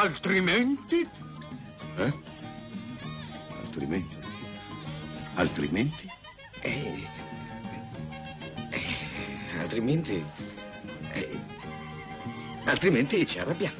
Altrimenti? Eh? Altrimenti? Altrimenti? Eh, eh, altrimenti... eh, altrimenti ci arrabbiamo.